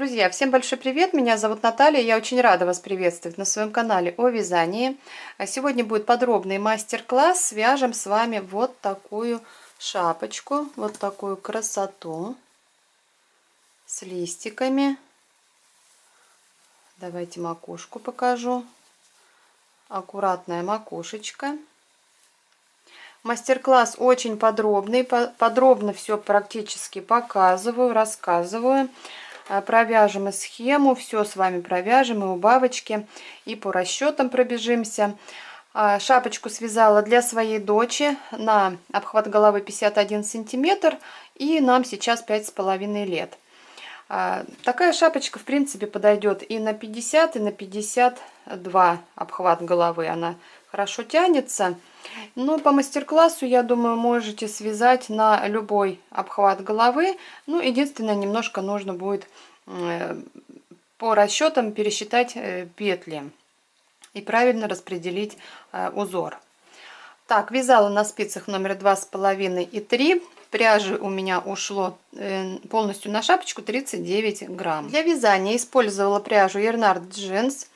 Друзья, всем большой привет! Меня зовут Наталья, я очень рада вас приветствовать на своем канале о вязании. А сегодня будет подробный мастер-класс. Свяжем с вами вот такую шапочку, вот такую красоту с листиками. Давайте макушку покажу. Аккуратная макушечка. Мастер-класс очень подробный, подробно все практически показываю, рассказываю. А, провяжем и схему, все с вами провяжем, и убавочки, и по расчетам пробежимся. А, шапочку связала для своей дочи на обхват головы 51 сантиметр, и нам сейчас 5,5 лет. А, такая шапочка, в принципе, подойдет и на 50, и на 52 обхват головы. Она хорошо тянется. Но по мастер-классу, я думаю, можете связать на любой обхват головы. Ну, единственное, немножко нужно будет э, по расчетам пересчитать э, петли и правильно распределить э, узор. Так, вязала на спицах номер два с половиной и 3. Пряжи у меня ушло полностью на шапочку 39 грамм. Для вязания использовала пряжу Ернард Джинс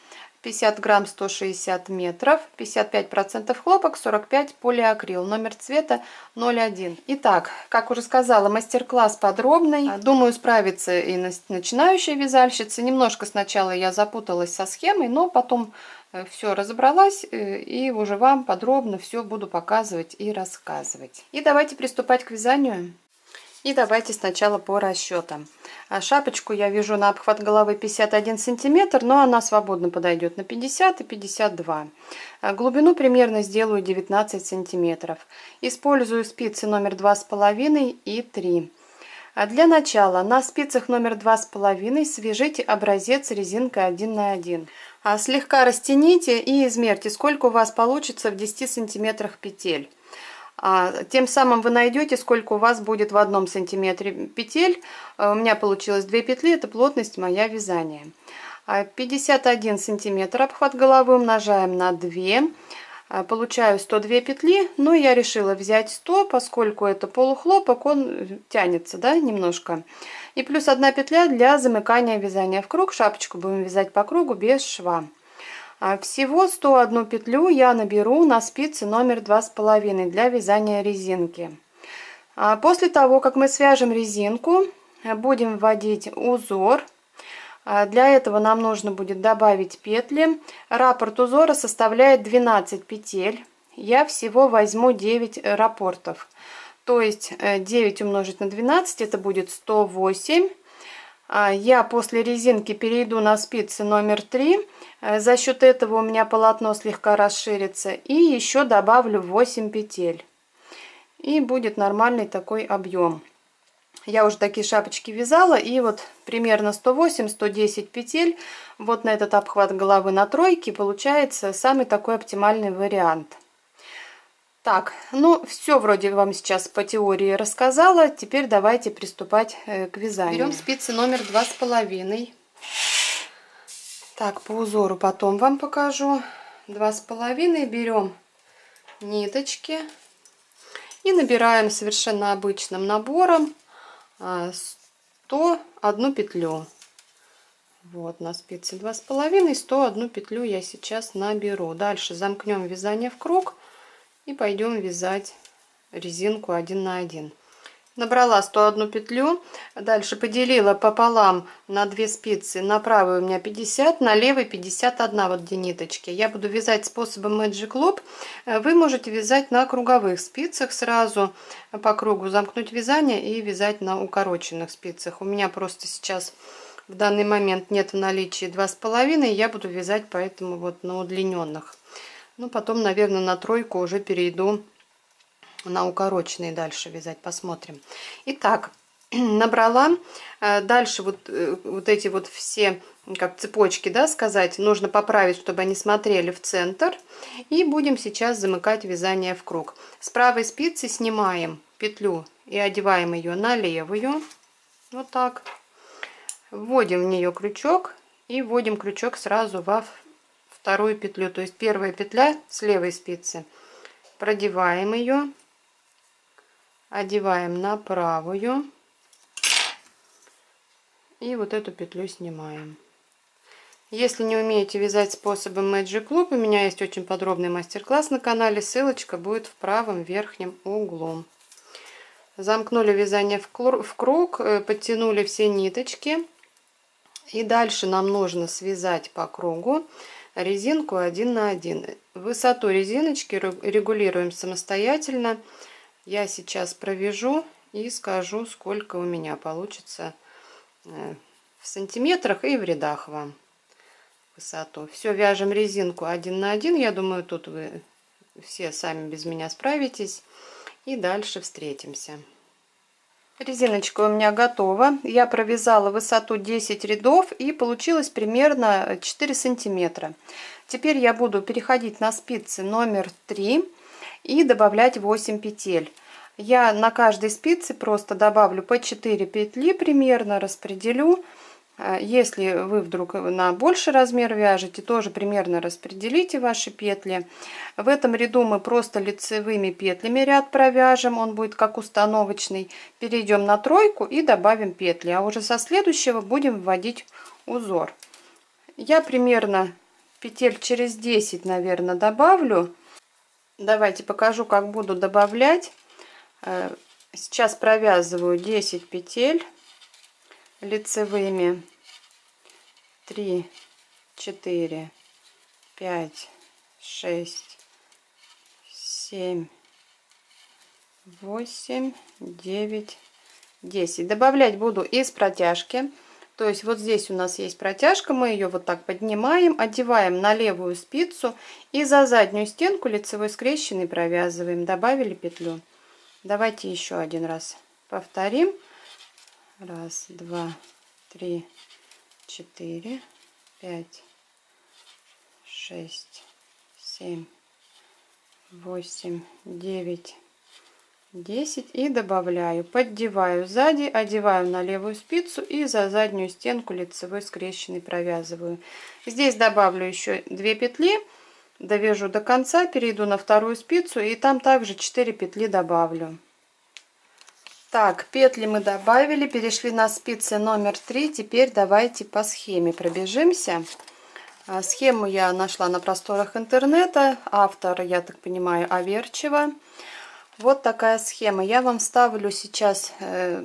50 грамм 160 метров, 55% хлопок, 45 полиакрил, номер цвета 01. Итак, как уже сказала, мастер-класс подробный. Думаю, справится и начинающая вязальщица. Немножко сначала я запуталась со схемой, но потом э, все разобралась э, и уже вам подробно все буду показывать и рассказывать. И давайте приступать к вязанию. И давайте сначала по расчетам. А шапочку я вяжу на обхват головы 51 сантиметр, но она свободно подойдет на 50 и 52. А глубину примерно сделаю 19 сантиметров. Использую спицы номер 2,5 и 3. А для начала на спицах номер 2,5 свяжите образец резинкой 1 на 1. А слегка растяните и измерьте, сколько у вас получится в 10 сантиметрах петель. А, тем самым вы найдете, сколько у вас будет в одном сантиметре петель. А, у меня получилось 2 петли, это плотность моя вязания. 51 а, сантиметр обхват головы умножаем на 2. Получаю 102 петли, но я решила взять 100, поскольку это полухлопок, он тянется да, немножко. И плюс одна петля для замыкания вязания в круг. Шапочку будем вязать по кругу без шва. А всего 101 петлю я наберу на спице номер 2,5 для вязания резинки. А после того, как мы свяжем резинку, будем вводить узор. А для этого нам нужно будет добавить петли. Раппорт узора составляет 12 петель. Я всего возьму 9 раппортов. То есть 9 э, умножить на 12, это будет 108. Я после резинки перейду на спицы номер 3 Э, за счет этого у меня полотно слегка расширится. И еще добавлю 8 петель. И будет нормальный такой объем. Я уже такие шапочки вязала. И вот примерно 108-110 петель. Вот на этот обхват головы на тройке получается самый такой оптимальный вариант. Так, ну все вроде вам сейчас по теории рассказала. Теперь давайте приступать э, к вязанию. Берем спицы номер два с половиной. Так, по узору потом вам покажу. Два с половиной берем ниточки и набираем совершенно обычным набором 101 а, петлю. Вот на спице два с половиной, 101 петлю я сейчас наберу. Дальше замкнем вязание в круг и пойдем вязать резинку один на один набрала 101 петлю дальше поделила пополам на 2 спицы. На правую у меня 50 на левой 51 вот где ниточки. Я буду вязать способом Magic Loop. Вы можете вязать на круговых спицах сразу по кругу замкнуть вязание и вязать на укороченных спицах. У меня просто сейчас в данный момент нет в наличии два с половиной я буду вязать поэтому вот на удлиненных. Ну потом наверное на тройку уже перейду на укороченные дальше вязать, посмотрим. Итак, набрала, э, дальше вот, э, вот эти вот все, как цепочки, да, сказать, нужно поправить, чтобы они смотрели в центр. И будем сейчас замыкать вязание в круг. С правой спицы снимаем петлю и одеваем ее на левую, вот так. Вводим в нее крючок и вводим крючок сразу во вторую петлю, то есть первая петля с левой спицы. Продеваем ее одеваем на правую И вот эту петлю снимаем. Если не умеете вязать способом Magic Loop, у меня есть очень подробный мастер-класс на канале. Ссылочка будет в правом верхнем углу. Замкнули вязание в круг, э, подтянули все ниточки. И дальше нам нужно связать по кругу резинку 1 на 1. Высоту резиночки регулируем самостоятельно. Я сейчас провяжу и скажу, сколько у меня получится э, в сантиметрах и в рядах вам высоту. Все, вяжем резинку один на один. Я думаю, тут вы все сами без меня справитесь. И дальше встретимся. Резиночка у меня готова. Я провязала высоту 10 рядов и получилось примерно 4 сантиметра. Теперь я буду переходить на спицы номер 3 и добавлять 8 петель. Я на каждой спице просто добавлю по 4 петли примерно, распределю. А если вы вдруг на больший размер вяжете, тоже примерно распределите ваши петли. В этом ряду мы просто лицевыми петлями ряд провяжем, он будет как установочный. Перейдем на тройку и добавим петли, а уже со следующего будем вводить узор. Я примерно петель через 10, наверное, добавлю. Давайте покажу, как буду добавлять. Э, сейчас провязываю 10 петель лицевыми. 3 4 5 6 7 8 9 10 добавлять буду из протяжки то есть вот здесь у нас есть протяжка мы ее вот так поднимаем одеваем на левую спицу и за заднюю стенку лицевой скрещенный провязываем добавили петлю. Давайте еще один раз повторим. Раз, два, три, четыре, пять, шесть, семь, восемь, девять, десять. И добавляю. Поддеваю сзади, одеваю на левую спицу и за заднюю стенку лицевой скрещенный провязываю. Здесь добавлю еще 2 петли. Довяжу до конца, перейду на вторую спицу и там также 4 петли добавлю. Так, петли мы добавили, перешли на спицы номер 3. Теперь давайте по схеме пробежимся. А, схему я нашла на просторах интернета. Автор, я так понимаю, Аверчева. Вот такая схема. Я вам ставлю сейчас э,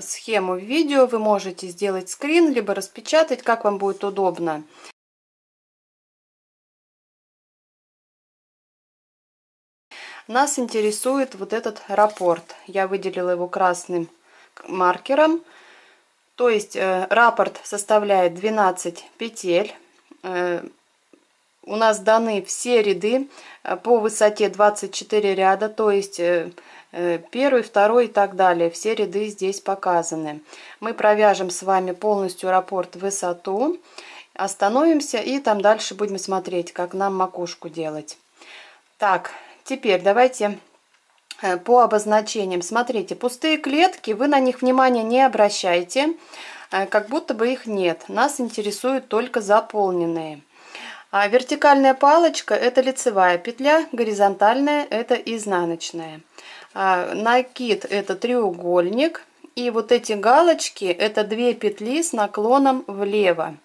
схему в видео. Вы можете сделать скрин, либо распечатать, как вам будет удобно. Нас интересует вот этот рапорт. Я выделила его красным маркером. То есть э, рапорт составляет 12 петель. Э, у нас даны все ряды э, по высоте 24 ряда, то есть э, э, первый, второй и так далее. Все ряды здесь показаны. Мы провяжем с вами полностью рапорт в высоту, остановимся и там дальше будем смотреть, как нам макушку делать. Так, Теперь давайте по обозначениям. Смотрите, пустые клетки, вы на них внимания не обращайте, как будто бы их нет. Нас интересуют только заполненные. А вертикальная палочка это лицевая петля, горизонтальная это изнаночная. А накид это треугольник. И вот эти галочки это две петли с наклоном влево.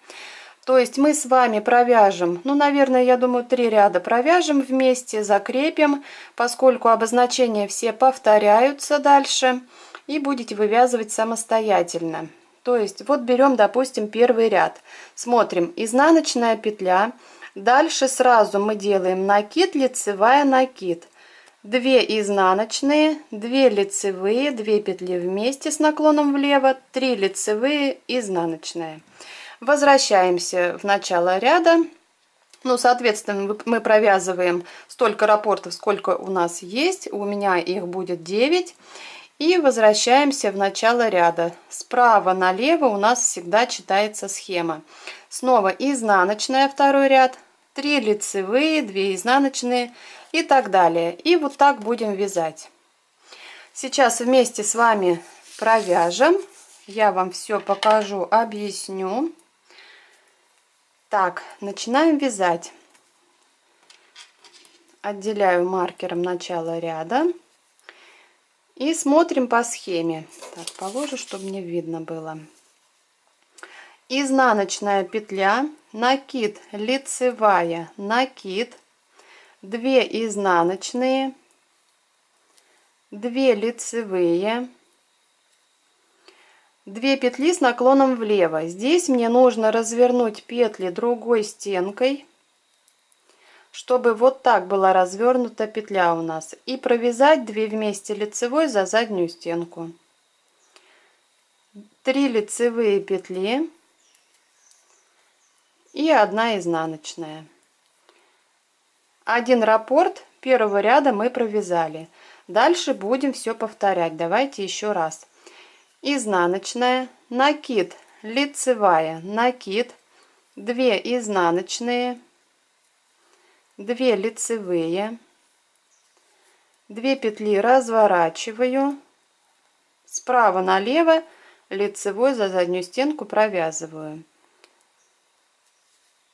То есть мы с вами провяжем, ну, наверное, я думаю, три ряда провяжем вместе, закрепим, поскольку обозначения все повторяются дальше, и будете вывязывать самостоятельно. То есть вот берем, допустим, первый ряд. Смотрим, изнаночная петля. Дальше сразу мы делаем накид, лицевая накид. 2 изнаночные, 2 лицевые, 2 петли вместе с наклоном влево, 3 лицевые, изнаночная. Возвращаемся в начало ряда. Ну, соответственно, мы провязываем столько рапортов, сколько у нас есть. У меня их будет 9. И возвращаемся в начало ряда. Справа налево у нас всегда читается схема. Снова изнаночная второй ряд, 3 лицевые, 2 изнаночные и так далее. И вот так будем вязать. Сейчас вместе с вами провяжем. Я вам все покажу, объясню. Так, начинаем вязать. Отделяю маркером начало ряда. И смотрим по схеме. Так, положу, чтобы мне видно было. Изнаночная петля, накид, лицевая, накид, 2 изнаночные, 2 лицевые, 2 петли с наклоном влево. Здесь мне нужно развернуть петли другой стенкой, чтобы вот так была развернута петля у нас. И провязать 2 вместе лицевой за заднюю стенку. 3 лицевые петли и 1 изнаночная. Один раппорт первого ряда мы провязали. Дальше будем все повторять. Давайте еще раз изнаночная, накид, лицевая, накид, 2 изнаночные, 2 лицевые, 2 петли разворачиваю, справа налево лицевой за заднюю стенку провязываю.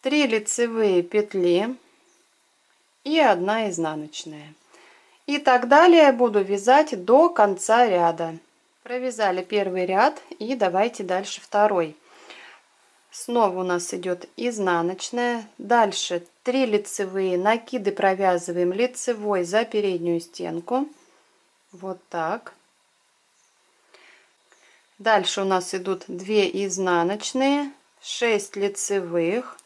3 лицевые петли и 1 изнаночная. И так далее буду вязать до конца ряда. Провязали первый ряд и давайте дальше второй. Снова у нас идет изнаночная. Дальше 3 лицевые накиды провязываем лицевой за переднюю стенку. Вот так. Дальше у нас идут 2 изнаночные, 6 лицевых.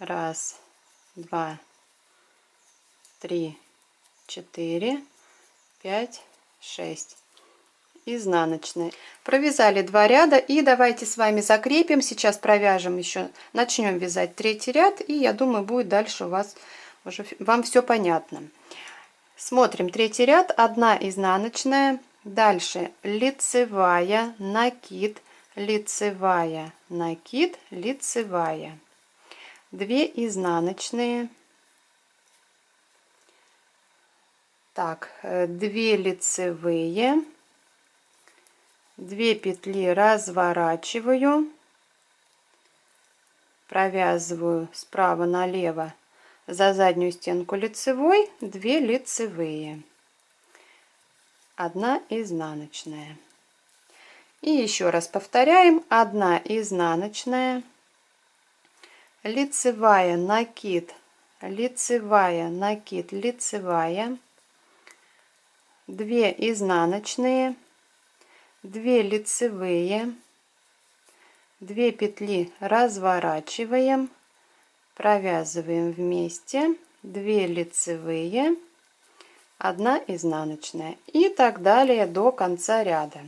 Раз, два, три, четыре, пять, 6 изнаночные. Провязали два ряда и давайте с вами закрепим. Сейчас провяжем еще начнем вязать третий ряд и я думаю будет дальше у вас уже вам все понятно. Смотрим третий ряд. 1 изнаночная. Дальше. Лицевая накид. Лицевая накид. Лицевая 2 изнаночные. Так, 2 э, лицевые, 2 петли разворачиваю, провязываю справа налево за заднюю стенку лицевой, 2 лицевые, 1 изнаночная. И еще раз повторяем, 1 изнаночная, лицевая накид, лицевая накид, лицевая, 2 изнаночные. 2 лицевые. 2 петли разворачиваем. Провязываем вместе. 2 лицевые. 1 изнаночная. И так далее до конца ряда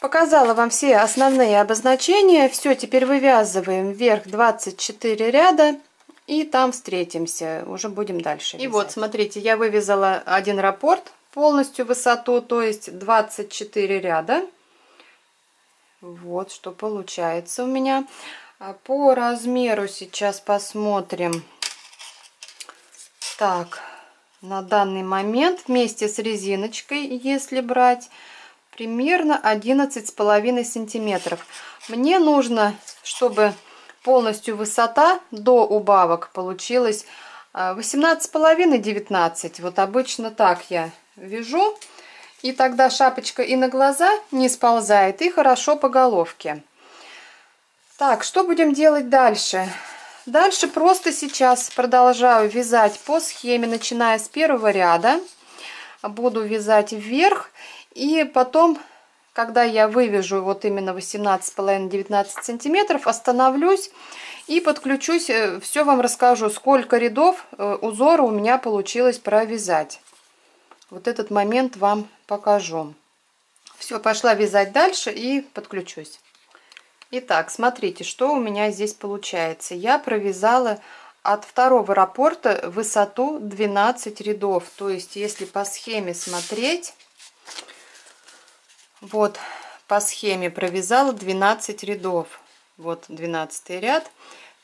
показала вам все основные обозначения все теперь вывязываем вверх 24 ряда и там встретимся уже будем дальше вязать. и вот смотрите я вывязала один раппорт полностью высоту, то есть 24 ряда. Вот что получается у меня. А по размеру сейчас посмотрим. Так, на данный момент вместе с резиночкой, если брать, примерно 11 с половиной сантиметров. Мне нужно, чтобы полностью высота до убавок получилась 18 с половиной 19 вот обычно так я вяжу. И тогда шапочка и на глаза не сползает, и хорошо по головке. Так, что будем делать дальше? Дальше просто сейчас продолжаю вязать по схеме, начиная с первого ряда. Буду вязать вверх, и потом, когда я вывяжу вот именно 18,5-19 сантиметров, остановлюсь и подключусь, э, все вам расскажу, сколько рядов э, узора у меня получилось провязать. Вот этот момент вам покажу. Все, пошла вязать дальше и подключусь. Итак, смотрите, что у меня здесь получается. Я провязала от второго раппорта высоту 12 рядов. То есть, если по схеме смотреть, вот по схеме провязала 12 рядов. Вот 12 ряд.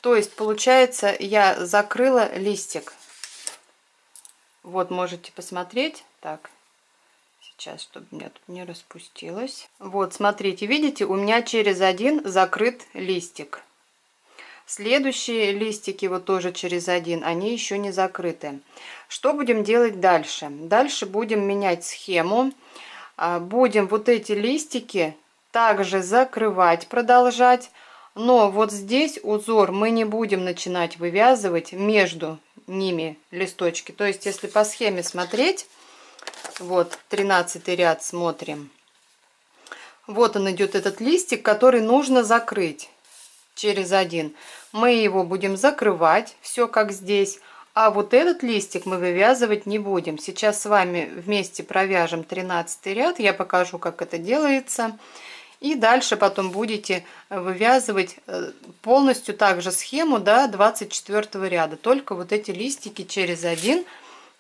То есть, получается, я закрыла листик. Вот, можете посмотреть. Так, сейчас, чтобы у меня тут не распустилось. Вот, смотрите, видите, у меня через один закрыт листик. Следующие листики, вот тоже через один, они еще не закрыты. Что будем делать дальше? Дальше будем менять схему. А, будем вот эти листики также закрывать, продолжать. Но вот здесь узор мы не будем начинать вывязывать между ними листочки. То есть, если по схеме смотреть, вот 13 ряд смотрим. Вот он идет этот листик, который нужно закрыть через один. Мы его будем закрывать, все как здесь. А вот этот листик мы вывязывать не будем. Сейчас с вами вместе провяжем 13 ряд. Я покажу, как это делается. И дальше потом будете вывязывать э, полностью также схему до 24 ряда. Только вот эти листики через один,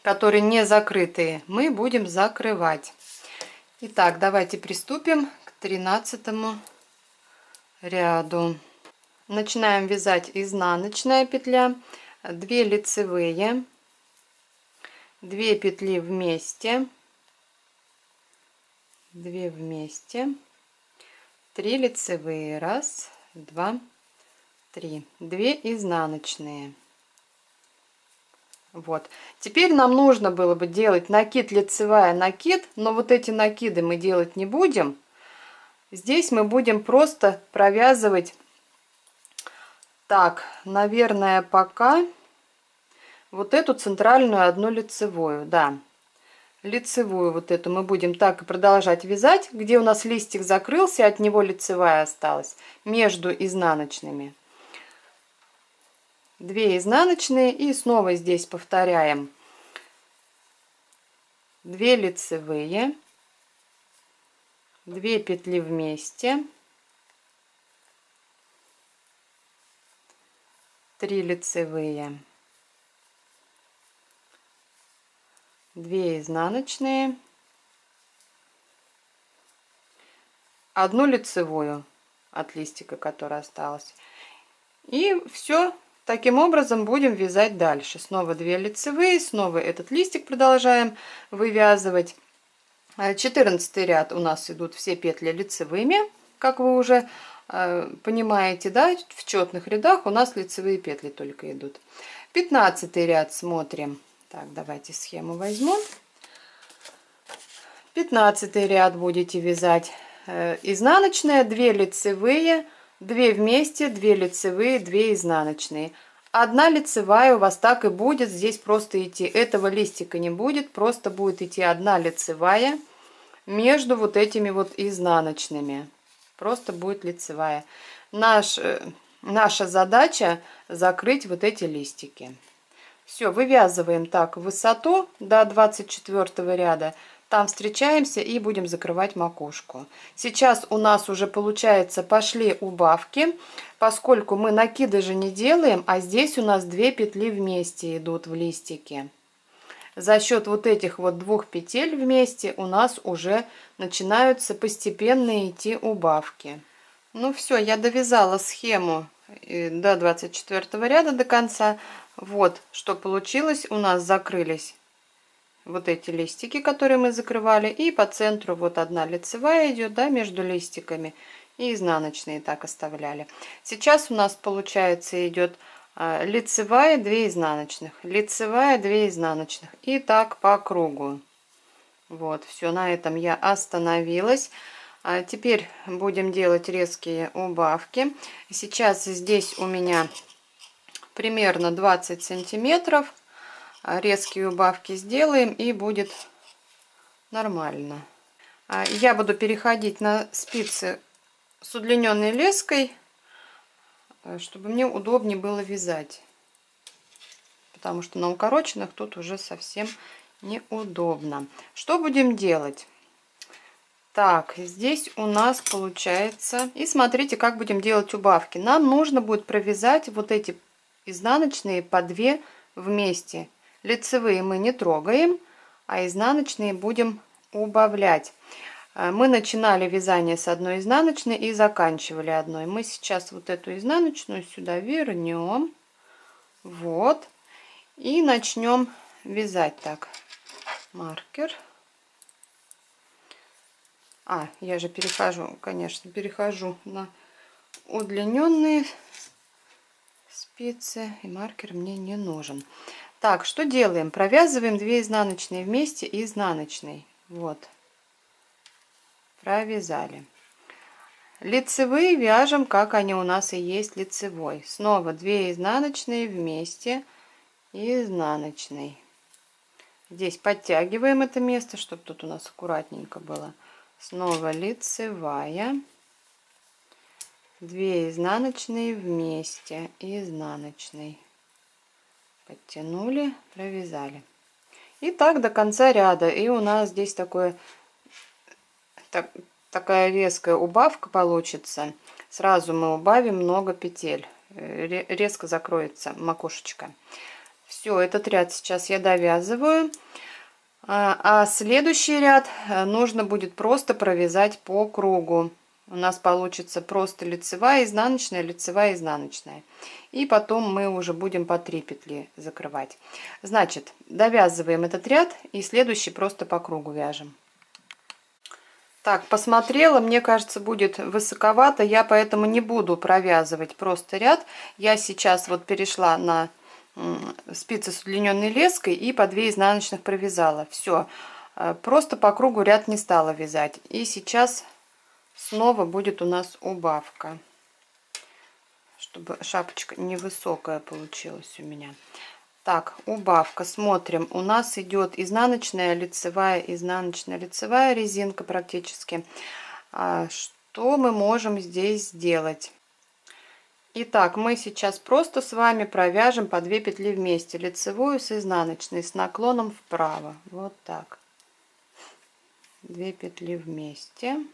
которые не закрытые, мы будем закрывать. Итак, давайте приступим к 13 ряду. Начинаем вязать изнаночная петля. 2 лицевые, 2 петли вместе, 2 вместе, 3 лицевые, раз, два, три, 2 изнаночные. Вот. Теперь нам нужно было бы делать накид лицевая, накид, но вот эти накиды мы делать не будем. Здесь мы будем просто провязывать так, наверное, пока вот эту центральную одну лицевую, да. Лицевую вот эту мы будем так и продолжать вязать, где у нас листик закрылся, от него лицевая осталась, между изнаночными. Две изнаночные и снова здесь повторяем. Две лицевые, две петли вместе, 3 лицевые. 2 изнаночные. Одну лицевую от листика которая осталась и все таким образом будем вязать дальше. Снова 2 лицевые снова этот листик продолжаем вывязывать. 14 ряд у нас идут все петли лицевыми как вы уже Э, понимаете, да, в четных рядах у нас лицевые петли только идут. 15 ряд смотрим. Так, давайте схему возьму. 15 ряд будете вязать э, изнаночная, 2 лицевые, 2 вместе, 2 лицевые, 2 изнаночные. Одна лицевая у вас так и будет здесь просто идти. Этого листика не будет, просто будет идти одна лицевая между вот этими вот изнаночными просто будет лицевая. Наш, э, наша задача закрыть вот эти листики. Все, вывязываем так высоту до 24 ряда. Там встречаемся и будем закрывать макушку. Сейчас у нас уже получается пошли убавки, поскольку мы накиды же не делаем, а здесь у нас две петли вместе идут в листике. За счет вот этих вот двух петель вместе у нас уже начинаются постепенно идти убавки. Ну все, я довязала схему э, до 24 ряда до конца. Вот что получилось. У нас закрылись вот эти листики, которые мы закрывали. И по центру вот одна лицевая идет, да, между листиками. И изнаночные так оставляли. Сейчас у нас получается идет а, лицевая 2 изнаночных, лицевая 2 изнаночных. И так по кругу. Вот, все, на этом я остановилась. А теперь будем делать резкие убавки. Сейчас здесь у меня примерно 20 сантиметров. Резкие убавки сделаем и будет нормально. А я буду переходить на спицы с удлиненной леской, чтобы мне удобнее было вязать. Потому что на укороченных тут уже совсем неудобно. Что будем делать? Так, здесь у нас получается... И смотрите, как будем делать убавки. Нам нужно будет провязать вот эти изнаночные по 2 вместе. Лицевые мы не трогаем, а изнаночные будем убавлять. Э, мы начинали вязание с одной изнаночной и заканчивали одной. Мы сейчас вот эту изнаночную сюда вернем. Вот. И начнем вязать так маркер. А, я же перехожу, конечно, перехожу на удлиненные спицы. И маркер мне не нужен. Так, что делаем? Провязываем 2 изнаночные вместе и изнаночной. Вот. Провязали. Лицевые вяжем, как они у нас и есть лицевой. Снова 2 изнаночные вместе изнаночный. Здесь подтягиваем это место, чтобы тут у нас аккуратненько было. Снова лицевая. 2 изнаночные вместе изнаночный. Подтянули, провязали. И так до конца ряда. И у нас здесь такое так, такая резкая убавка получится. Сразу мы убавим много петель. Э, резко закроется макушечка. Все, этот ряд сейчас я довязываю. А, а следующий ряд э, нужно будет просто провязать по кругу. У нас получится просто лицевая, изнаночная, лицевая, изнаночная. И потом мы уже будем по 3 петли закрывать. Значит, довязываем этот ряд и следующий просто по кругу вяжем. Так, посмотрела, мне кажется, будет высоковато, я поэтому не буду провязывать просто ряд. Я сейчас вот перешла на спицы с удлиненной леской и по 2 изнаночных провязала. Все, э, просто по кругу ряд не стала вязать. И сейчас снова будет у нас убавка, чтобы шапочка невысокая получилась у меня. Так, убавка. Смотрим. У нас идет изнаночная, лицевая, изнаночная, лицевая резинка практически. А что мы можем здесь сделать? Итак, мы сейчас просто с вами провяжем по 2 петли вместе. Лицевую с изнаночной, с наклоном вправо. Вот так. 2 петли вместе.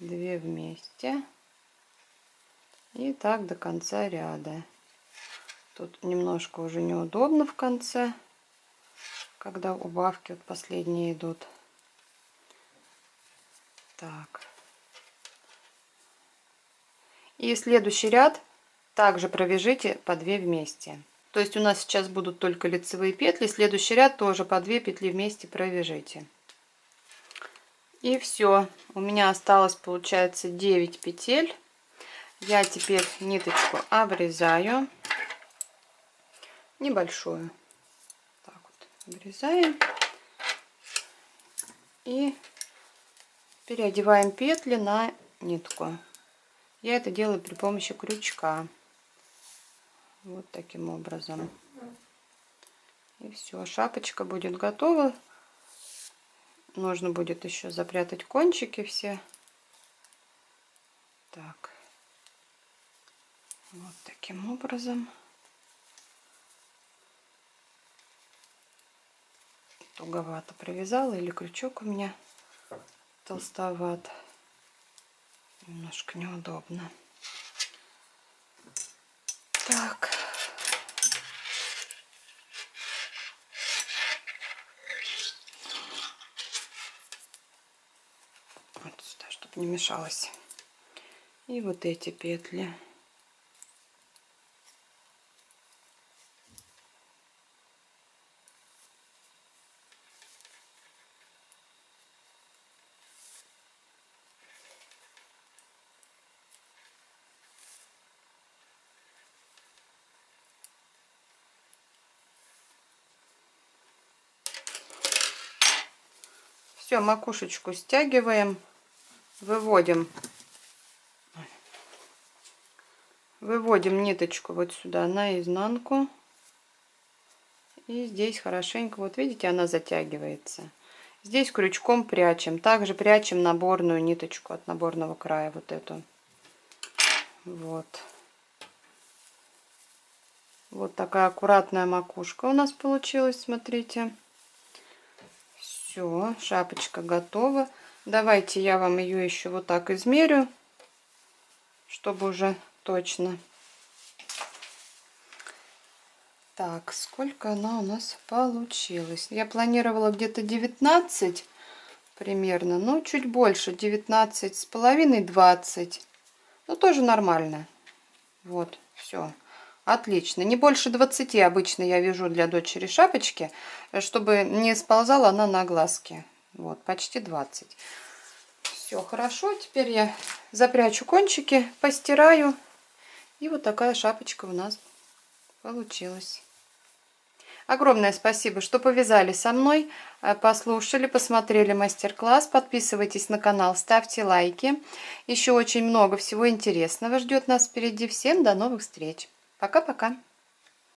2 вместе. И так до конца ряда. Тут немножко уже неудобно в конце, когда убавки вот последние идут. Так. И следующий ряд также провяжите по 2 вместе. То есть у нас сейчас будут только лицевые петли. Следующий ряд тоже по 2 петли вместе провяжите. И все. У меня осталось, получается, 9 петель. Я теперь ниточку обрезаю небольшую. Так вот, обрезаем. И переодеваем петли на нитку. Я это делаю при помощи крючка. Вот таким образом. И все, шапочка будет готова. Нужно будет еще запрятать кончики все. Так. Вот таким образом. туговато провязала или крючок у меня толстоват немножко неудобно. Так. Вот сюда чтобы не мешалось. И вот эти петли Все, макушечку стягиваем, выводим, выводим ниточку вот сюда на изнанку. И здесь хорошенько, вот видите, она затягивается. Здесь крючком прячем. Также прячем наборную ниточку от наборного края, вот эту. Вот. Вот такая аккуратная макушка у нас получилась, смотрите. Все, шапочка готова. Давайте я вам ее еще вот так измерю, чтобы уже точно. Так, сколько она у нас получилась? Я планировала где-то 19 примерно, ну чуть больше, 19 с половиной, 20. Ну тоже нормально. Вот, все. Отлично. Не больше 20 обычно я вяжу для дочери шапочки, чтобы не сползала она на глазки. Вот, почти 20. Все хорошо. Теперь я запрячу кончики, постираю. И вот такая шапочка у нас получилась. Огромное спасибо, что повязали со мной, э, послушали, посмотрели мастер-класс. Подписывайтесь на канал, ставьте лайки. Еще очень много всего интересного ждет нас впереди. Всем до новых встреч. Пока-пока.